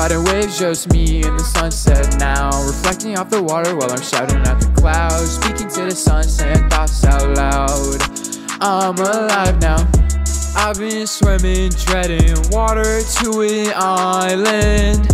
Riding waves, just me in the sunset now. Reflecting off the water while I'm shouting at the clouds. Speaking to the sun, saying thoughts out loud. I'm alive now. I've been swimming, treading water to an island.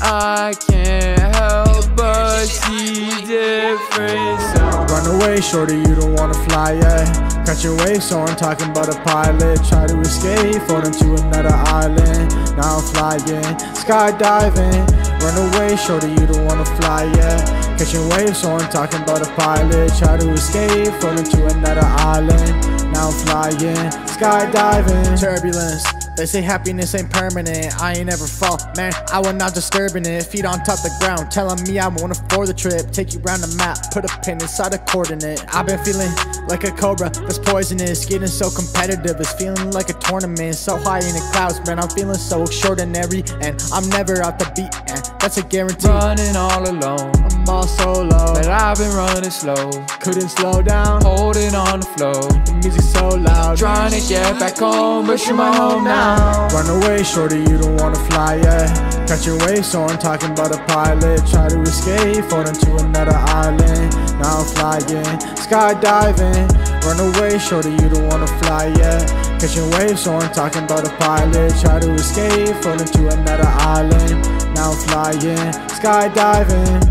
I can't help but see difference. Run away, shorty, you don't wanna fly yet. Catch your wave, so I'm talking about a pilot. Try to escape, floating to another island Now I'm flying, skydiving. Run away, shorty, you don't wanna fly yet Catching waves, so I'm talking about a pilot. Try to escape, floating to another island. Now I'm flying, skydiving. Turbulence they say happiness ain't permanent, I ain't ever fall Man, I will not disturbing it. Feet on top the ground, telling me I want to for the trip. Take you round the map, put a pin inside a coordinate. I've been feeling like a cobra that's poisonous. Getting so competitive, it's feeling like a tournament. So high in the clouds, man, I'm feeling so extraordinary. And I'm never out the beat, and that's a guarantee. Running all alone, All solo. But I've been running slow. Couldn't slow down, holding on the flow. The music's so loud. Trying to get back home, but you're my home now. Run away, shorty, you don't wanna fly yet. Catch your wave, so I'm talking about a pilot. Try to escape, floating to another island. Now I'm flying, skydiving. Run away, shorty, you don't wanna fly yet. Catching waves, so I'm talking about a pilot. Try to escape, floating to another island. Now I'm flying, skydiving